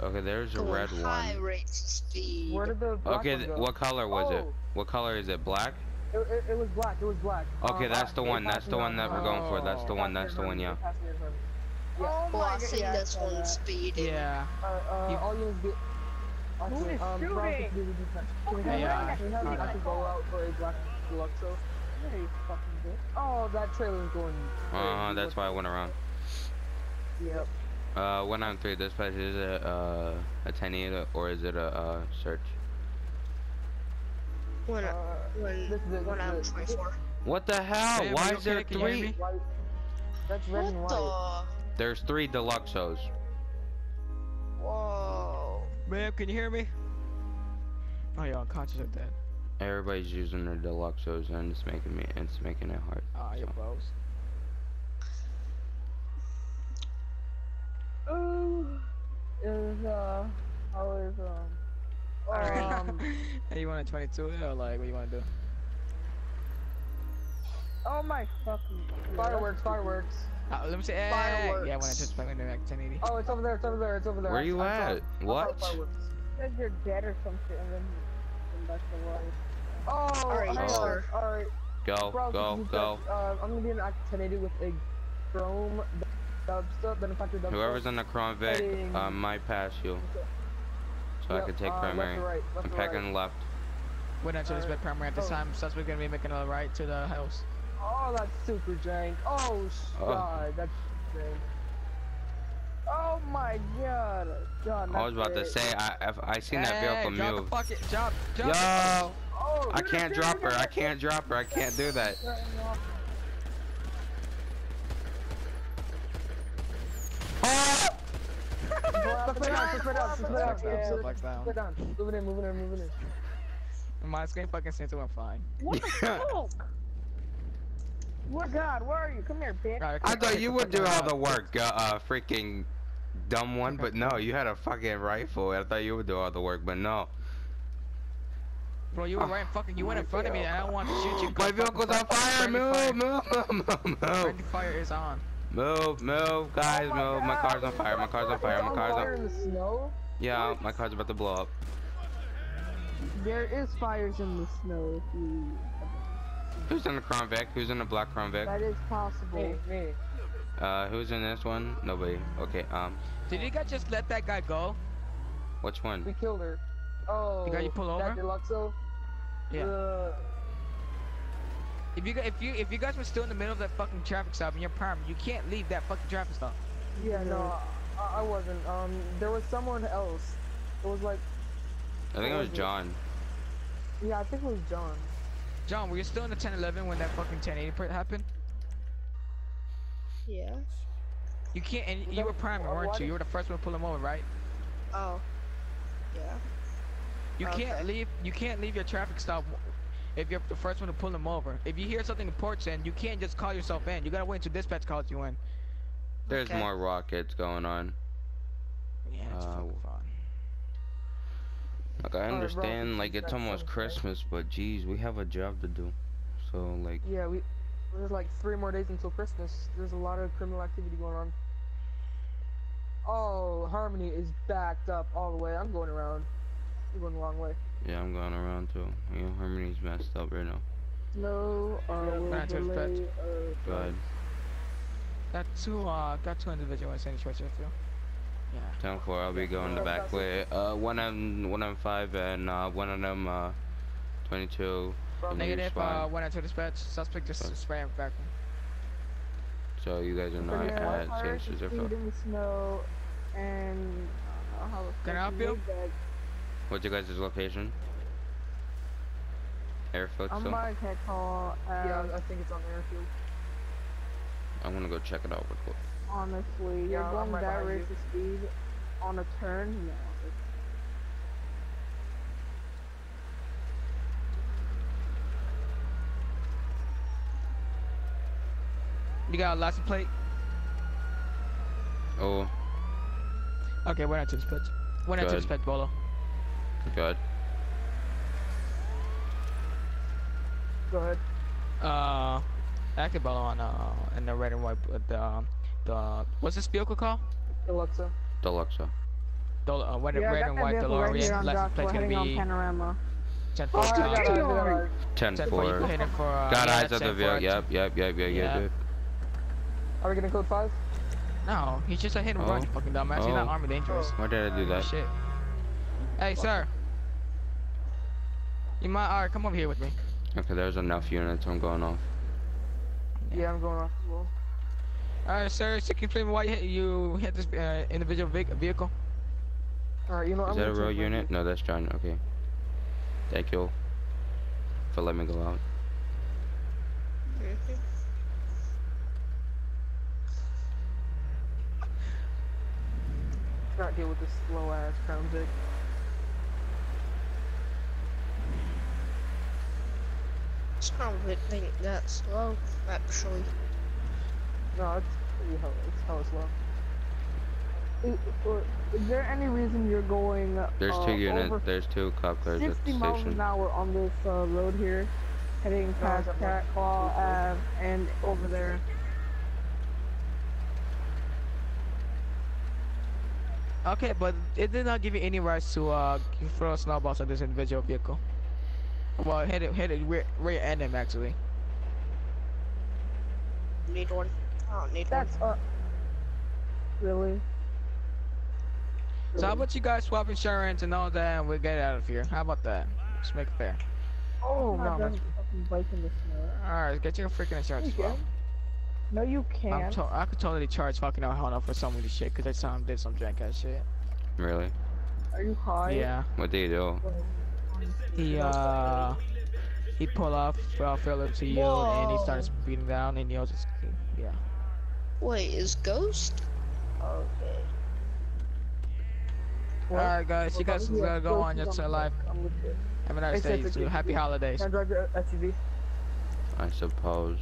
Okay, there's a red one. rates of speed. where did the black Okay, th- go? what color was it? Oh. What color is it? Black? It, it, it was black. It was black. Okay, Um, that's the one. That's the one that we're going for. That's the Oh. one. That's the one. Yeah. It passed me in front. Oh Yeah. Well, I think god, this yeah, I saw one's that. speeding. Yeah. Uh, uh, You- all units get. Who is um, shooting? 52 would be fine. Can we have, can we have alright. I could go out for a black Deluxo? Very fucking good. Oh, that trailer's going. Uh huh. crazy. That's why I went around. Yep. Uh, one on three dispatch. Is it uh, a 10 or is it a uh, search? When, Uh, when, this is it, when this I'm is it. 24. What the hell? Sam, are Why is there okay? Can you hear three? me? That's red and white. the? There's three deluxos. Whoa. Ma'am, can you hear me? Oh, you're unconscious of that. Everybody's using their deluxos and it's making me. It's making it hard. Ah, you're So. close. Ooh, is uh, how is um, Um, hey, you want a 22 or like what you want to do? oh my fucking fireworks, fireworks. Uh, let me see. Hey, yeah, I want to Fireworks. touch back with like 1080. Oh, it's over there. It's over there. It's over there. Where I- you I saw at? it. I saw What? fireworks. Says you're dead or some shit, and then come back to life. Oh, all right, all right. All right. Go, Bro, go, go. touch, Uh, I'm gonna be in Act 1080 with a chrome Dubsta, benefactor Dubsta. Whoever's in the Crown Vic heading- uh, might pass you. So I Yep, can take uh, primary. to right, left I'm to packing right. left. Went into this Alright. bed primary at this Oh. time. Suspect gonna be making a right to the house. Oh, that's super jank. Oh, Oh. God, that's jank. Oh my god. God, I was about to say, I I've, I seen that vehicle Hey, drop move. the fucking drop, drop. Yo, Oh, I can't drop her. I can't drop her. I can't do that. Spread out, spread out, spread out, spread out. Yeah, Spread down. down. Moving in, moving in, moving in. My screen fucking Santa went fine. What the fuck? What God, where are you? Come here, bitch. Right, I thought you would do all the work, uh, uh, freaking dumb one. But no, you had a fucking rifle. I thought you would do all the work, but no. Bro, you were right fucking. You went in front of me, and I don't want to shoot you. 'cause My vehicle's on fire. Move, move, move, move, move. Friendly fire is on. Move, move, guys, Oh my move. My car's on fire. My car's on fire. It's My on fire in the snow. Yeah, my car's about to blow up. There is fires in the snow if you. Who's in the Crown Vic? Who's in the black Crown Vic? That is possible. Me, me. Uh, who's in this one? Nobody. Okay. Um, Did you guys just let that guy go? which one? We killed her. Oh, The guy you pull that over? Deluxo? Yeah. Uh, If you if you if you guys were still in the middle of that fucking traffic stop and you're prime, you can't leave that fucking traffic stop. yeah, no, I, I wasn't. Um, there was someone else. It was like, I think it What was was it? John. yeah, I think it was John. John, were you still in the 1011 when that fucking 1080 pr- happened? Yeah. You can't, and Was you were priming, why- weren't you? You were the first one to pull him over, right? Oh. Yeah. You can't leave. You can't leave your traffic stop if you're the first one to pull him over. If you hear something important, you can't just call yourself in. You gotta wait until dispatch calls you in. There's Okay. more rockets going on. Yeah, it's Uh, fucking fun. Like I understand, this like it's almost sounds right. Christmas, but geez, we have a job to do. So like, Yeah, we. There's like three more days until Christmas. There's a lot of criminal activity going on. Oh, Harmony is backed up all the way. I'm going around. I'm going the wrong way. yeah, I'm going around too. You know, Harmony's messed up right now. No, uh, will Back to the delay, dispatch. uh, Go ahead. Got two. Uh, got two individuals in choice with you. Yeah. Ten four. I'll be going the back way. Uh, one M, one M five, and uh, one of them, uh, twenty-two. From in Negative. Uh, spot. went into dispatch. Suspect just Okay. spraying back. So you guys are not Yeah, at fires St. is Joseph. speed in the snow, and I don't know how the Can I help you? made that. What's your guys' location? Airfield I'm still? by Tech Hall. yeah, Uh, I think it's on the airfield. I'm gonna go check it out real quick. Honestly, Yeah, you're going right that behind rate of speed on a turn. No. it's- You got a license plate? Oh, Okay, went into We're into Good. dispatch, Bolo. good. Go ahead. Uh, active Bolo on uh in the red and white. but uh, The what's this vehicle called? Deluxo. Deluxa. The uh, red, Yeah, red and white vehicle right here DeLorean. on License Joshua plate's gonna be Panorama. 10 Oh, 4 I got it, I got it. 10 10 4. You 4. can hit it for. Uh, Got eyes of the vehicle. 4. Yep, yep, yep, yep, Yeah. yep. Are we gonna code 5? No, he's just a hit and run, Oh. you fucking dumbass. He's not Oh. armed and dangerous. Why did I do that? Shit. Hey, sir. You might. Alright, come over here with me. Okay, there's enough units. I'm going off. Yeah, I'm going off as well. Alright, sir. So confirm why you hit, you hit this uh, individual vehicle. vehicle. Alright, you know, Is I'm that a gonna real take my unit? No, that's John. Okay. Thank you for letting me go out. Not deal with this slow ass Crown Vic. It's not really that slow, actually. No, it's pretty hell. It's hella slow. Is, or, is there any reason you're going There's uh, two units. There's two cop cars at 60 the miles station. an hour on this uh, road here, heading past I'm Cat Claw Ave and over there? Okay, but it did not give you any rights to uh throw snowballs at this individual vehicle. Well, hit it, hit it rear, rear end him actually. Need one. I don't need That's uh, really. So how about you guys swap insurance and all that, and we'll get out of here. How about that? Let's make it fair. Oh I'm no, not that's driving a fucking bike in. Alright, get your freaking insurance, You bro. can. No, you I'm can't. to I could totally charge fucking Honda for some of this shit, cause they saw him did some jank ass shit. Really? Are you high? Yeah. What did you do? He uh he pulled off Philip to you and he Whoa. started speeding down and you just yeah. Wait, is Ghost? Okay. What? Alright guys, you guys Yeah, uh, go go on to your the- life. I'm with you. Have a nice Hey, day. Too. Happy you- holidays. Can I drive your SUV? I suppose.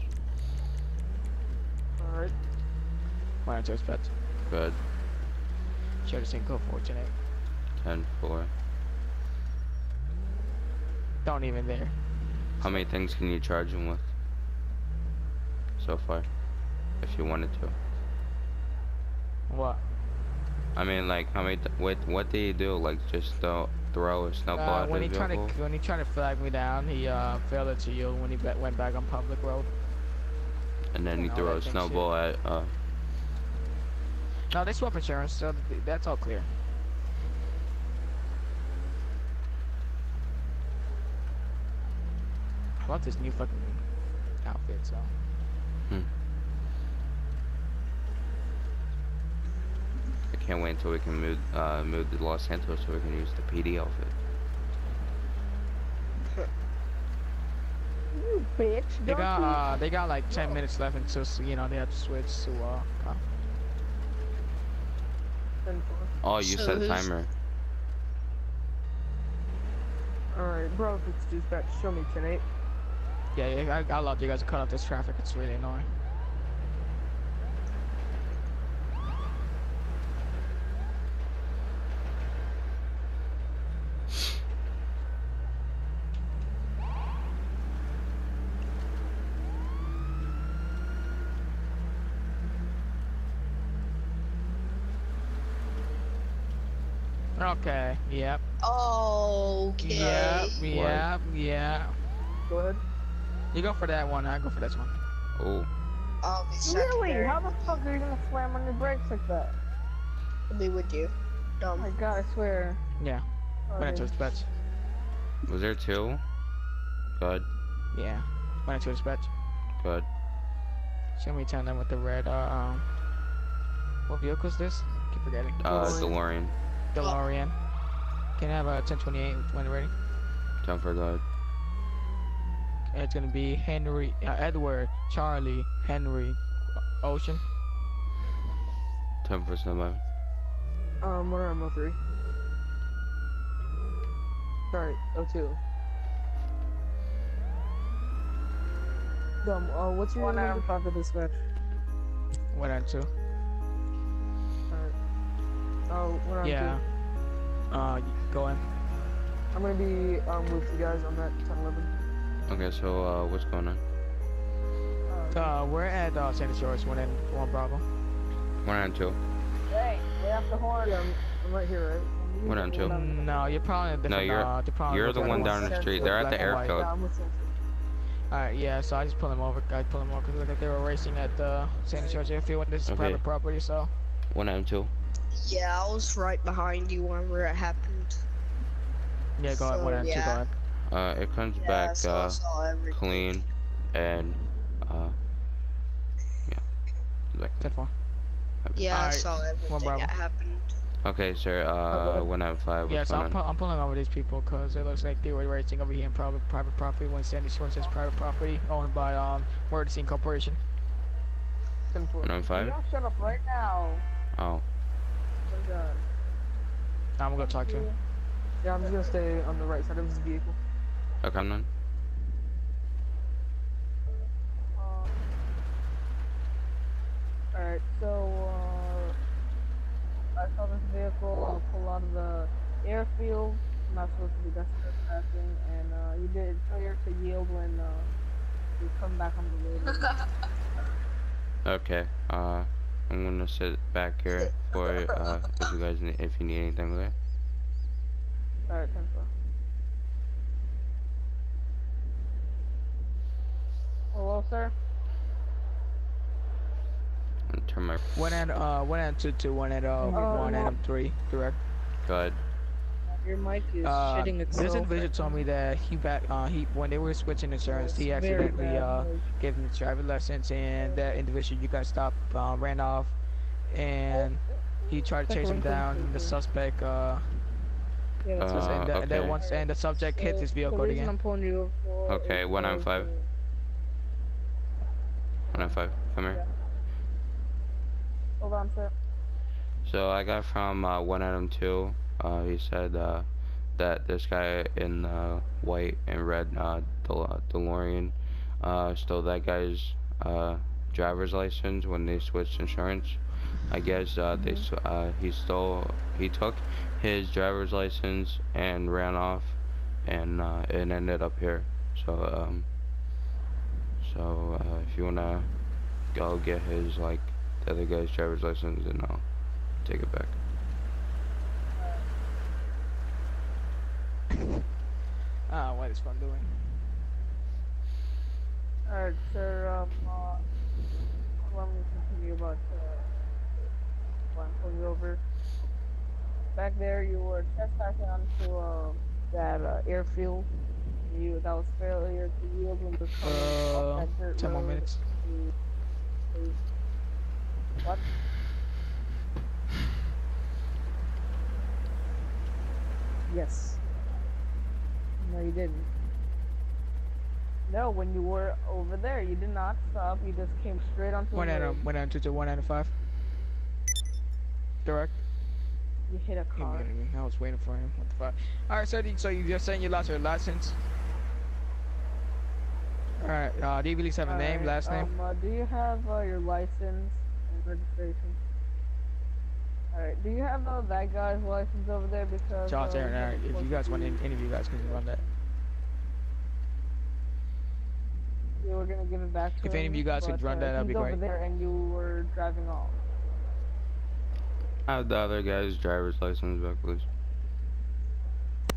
Alright. My don't you expect? Good. Should have seen go fortunate. 10 4. Don't even there. How many things can you charge him with? So far. If you wanted to. What? I mean, like, how many, what, what did he do? Like, just uh, throw a snowball Uh, at when the he tried to when he tried to flag me down, he uh failed it to you when he went back on public road. And then he threw a snowball at, uh, No, they swap insurance, so th- that's all clear. I love this new fucking outfit, so. I can't wait until we can move, uh, move to Los Santos so we can use the PD outfit. You bitch. They got uh they got like 10 minutes left until you know they have to switch to uh. car. Oh, you So set a timer. Alright, bro, if it's dispatch, show me 10 8. Yeah, yeah, I, I love you guys to cut off this traffic. It's really annoying. Okay. Yep. Okay. Yep. Yep. Yeah. Go ahead. You go for that one. I go for this one. Oh, I'll Really? secondary. How the fuck are you gonna slam on your brakes like that? I'll be with you. Oh my god, I swear. Yeah. When I Okay. chose dispatch. was there two? Good, Yeah. When I chose dispatch. good. Show me ten them with the red. Uh, um. What vehicle is this? Keep forgetting. Uh, DeLorean. DeLorean. Bill oh. REM. Can I have a 1028 when ready? Time for guard. It's gonna be Henry, uh, Edward, Charlie, Henry, Ocean. Time for standby. Uh, um, we're 03. Sorry, 02. Um, uh, what's your name for this match? 1 and 2. Oh, what am Yeah. Uh, go in. I'm gonna be, um, with you guys on that 10 11. Okay, so, uh, what's going on? Uh, we're at uh, Sandy Shores. One and one Bravo. One and two. Hey, we have the horn. Yeah, I'm, I'm right here, right? One and two. No, you're probably in a you're- uh, they're probably You're the one down the street. They're at the airfield. Yeah, I'm with Central. Alright, yeah, so I just pulled them over. I pulled them over because look like they were racing at the Sandy Shores airfield. And this is Okay. private property, so One and two. Yeah, I was right behind you whenever it happened. yeah, go ahead. So, One and two. Go ahead. Uh, it comes Yeah, back, so uh, clean and, uh, yeah. Like, Ten four. Yeah, I saw everything Bravo. that happened. okay, sir, uh, one and five. Yeah, so I'm, pu- on? I'm pulling over these people because it looks like they were racing over here in private private property when Sandy Shores is private property owned by um Murder Scene Corporation. 10 4. One and five? Y'all shut up right now. Oh, Oh, God. I'm gonna talk to him. Yeah, I'm just gonna stay on the right side of his vehicle. okay, I'm done. Alright, so, uh, I saw this vehicle pull out of the airfield. Not supposed to be that's trespassing, and, uh, you did failure to yield when, uh, you come back on the road. Okay, uh, I'm gonna sit back here for, uh, if you guys, need, if you need anything, okay? Alright, 10 4. Hello, sir? And turn my, One at uh one at two two one at uh Uh, one no. and three direct. good. Your mic is Uh, shitting this itself. individual told me that he back uh he when they were switching insurance he accidentally uh gave him the driver's license and that individual you guys stopped uh, ran off and he tried to chase him down and the suspect uh Yeah, that's Uh, what and, the, and then okay. once and the subject hit So, his vehicle again I'm pulling you over Okay, is 195. because, uh, 105. Come here. Hold on, sir. So I got from uh, one item two. Uh, he said uh, that this guy in uh, white and red uh, Del- DeLorean uh, stole that guy's uh, driver's license when they switched insurance. I guess uh, they uh, he stole he took his driver's license and ran off, and uh, it ended up here. So um, so uh, if you wanna go get his like the other guy's driver's license, and I'll take it back. Ah what is fun doing Alright, sir, um, uh, let me continue about, uh, I'm pulling you over. Back there, you were trespassing onto, uh, that, uh, airfield. You, that was failure to yield when the uh 10 more minutes to- to- What? Yes. No, you didn't. No, when you were over there, you did not stop. You just came straight onto one the out of one out to one out of five direct You hit a car. I was waiting for him. What the fuck? All right, so you- so you just saying you lost your license? All right. Uh, do you at least have a name, last name? Um, uh, do you have uh, your license and registration? Alright, do you have uh, that guy's license over there? Because Charles uh, Aaron. All right. If you guys want to interview, you guys can run that. Yeah, we're gonna give it back to If any of you guys could run uh, that, that'd be he's over great. there and you were driving off. I have the other guy's driver's license back, please.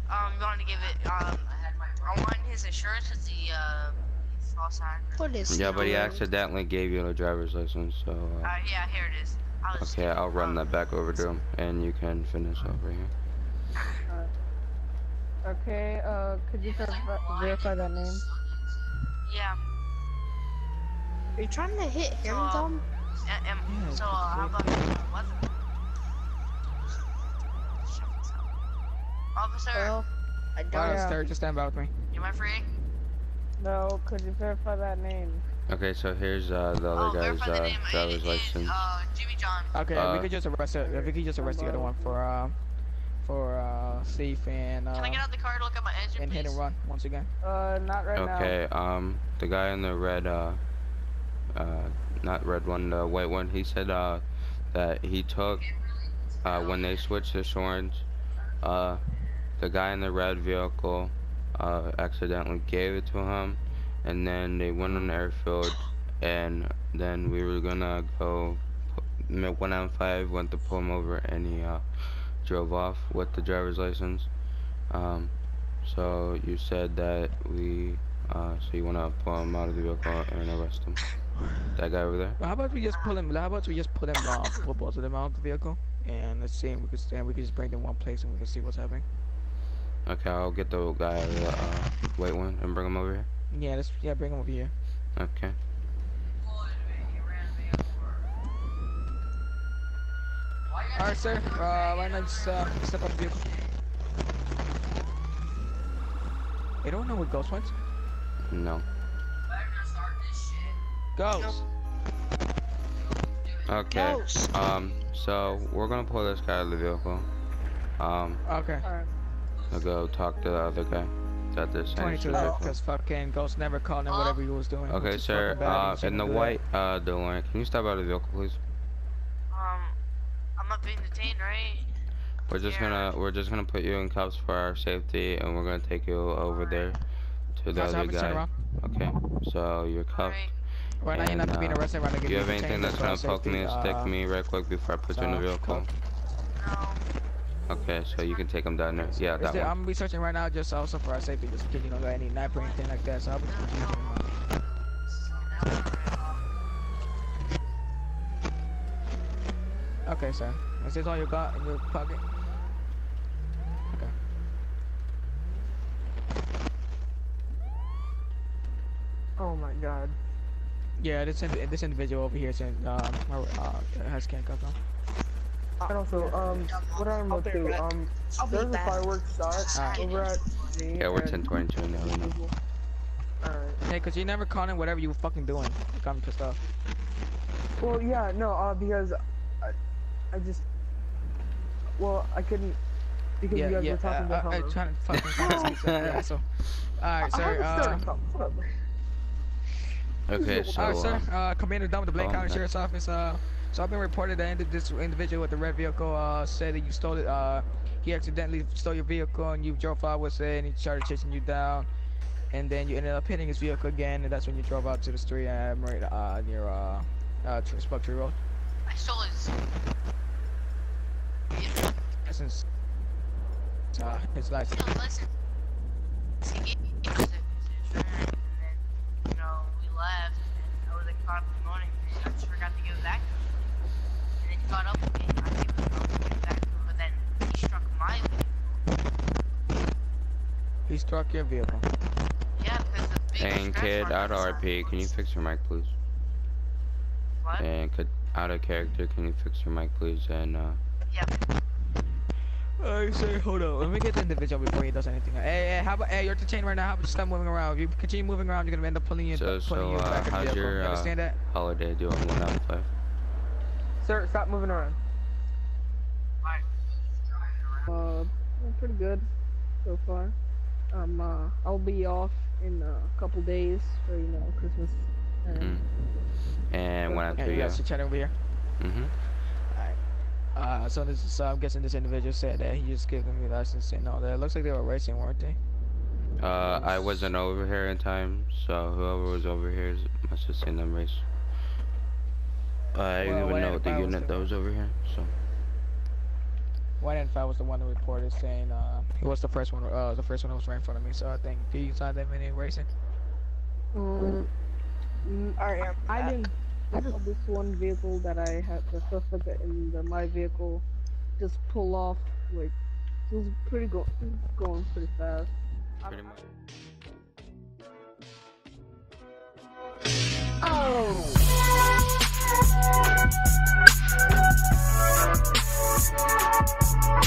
Um, you want to give it, um, I had my. I want his insurance with the, uh, false address. What is Yeah, but he he accidentally gave you a driver's license, so. Uh, Uh, yeah, here it is. I was okay, I'll run that back over to him, and you can finish over here. Okay, uh, could you verify, verify that name? Yeah. Are you trying to hit him, So, um, Dom? And, and Yeah, so, uh, how about what? Officer, Well, I don't. right, Yeah. sir, just stand by with me. am I free? No, could you verify that name? Okay, so here's uh, the other oh, guy's uh, driver's it is, license. uh, Jimmy John. Okay, we Uh, could just arrest it. If we could just arrest the other one for uh, for uh, thief and uh, Can I get out the car to look at my engine, and hit and run once again. Uh, not right now. Okay, um, the guy in the red, uh, uh, not red one, the white one, he said, uh, that he took, uh, when they switched insurance, uh, the guy in the red vehicle, uh, accidentally gave it to him, and then they went on the airfield, and then we were gonna go, one out five went to pull him over, and he, uh, drove off with the driver's license. Um, so you said that we, uh, so you wanna pull him out of the vehicle and arrest him? That guy over there? Well, how about we just pull him? How about we just pull him off, pull both of them out of the vehicle, and let's see, we could and we could just bring them one place and we can see what's happening. Okay, I'll get the guy, the, uh, white one and bring him over here. Yeah, let's yeah bring him over here. Okay. All right, sir. Uh, right now, just uh, step out the vehicle. You don't know what Ghost wants. No. Ghost. Okay. Ghost. Um, so we're gonna pull this guy out of the vehicle. Um, Okay. I'll go talk to the other guy. Is that the same 22 vehicle? because fucking Ghost never called him whatever he was doing. Okay, sir. Uh, in the white, uh, DeLorean, can you step out of the vehicle, please? Um, I'm not being detained, right? We're just Yeah. gonna, we're just gonna put you in cuffs for our safety, and we're gonna take you over there to the Officer, other have guy. Okay. So you're cuffed. Alright. Right now, you're And, not being uh, arrested. Right now, you have anything that's gonna poke me and stick uh, me right quick before I put you in the so, vehicle? No. Okay, so you can take them down there. Yeah, that there, one. I'm researching right now just also for our safety, just in case you don't got any knife or anything like that. So I'll be Okay, sir. Is this all you got in your pocket? Okay. Oh my god. Yeah, this this individual over here is in, um, uh, has handcuffs on. And also, um, what I'm I'll up to, back. um, there's a fireworks shot Alright. over at me. Yeah, we're 1022 now. we know. Alright. Hey, cause you never caught in whatever you were fucking doing. It got me pissed off. Well, yeah, no, uh, because I, I just, well, I couldn't, because Yeah, you guys yeah. were talking uh, about uh, how. uh, trying to fucking find some- yeah, so. Alright, sir. Uh, started talking, shut up. Okay, so Alright, sir. uh, Uh, Commander Dunn with the Blaine County. Sheriff's Office. Uh, so I've been reported that this individual with the red vehicle uh said that you stole it. Uh, he accidentally stole your vehicle and you drove out with it and he started chasing you down. And then you ended up hitting his vehicle again, and that's when you drove out to the street and right uh near uh uh Tree Road. I stole his. Uh his license. He gave me his insurance, and then, you know, we left, and I was like caught up in the morning, and I just forgot to give it back to him. And then he up with and I gave it I gave back to him, but then he struck my vehicle. He struck your vehicle. Yeah, because the big and kid, out of RP, can you fix your mic, please? What? And could out of character, can you fix your mic, please? And uh, Yep. Alright, sir, hold on. Let me get the individual before he does anything. Hey, hey, how about, hey, you're detained right now. How about you stop moving around? If you continue moving around, you're gonna end up pulling you, So- pulling so, you uh, back in the how's vehicle. your, you uh, understand that? holiday doing one out of five. Sir, stop moving around. Alright. Uh, pretty good so far. Um, uh, I'll be off in a couple days for you know Christmas. And Mm. And one out Yeah, two, you yeah. guys should chat over here. Mm-hmm. Uh, so this, so I'm guessing this individual said that he just gave them your license and all that. It looks like they were racing, weren't they? Uh, I wasn't over here in time, so whoever was over here must have seen them race. Uh, I didn't Well, even know if the unit the- that was over here, so. One and five was the one that reported saying uh he was the first one. Uh, the first one that was right in front of me. So I think do you saw that in racing? um, mm, Alright, I'm I didn't. I saw this one vehicle that I had the suspect in the, my vehicle just pull off like it was pretty go going pretty fast. Pretty much. Oh! Thank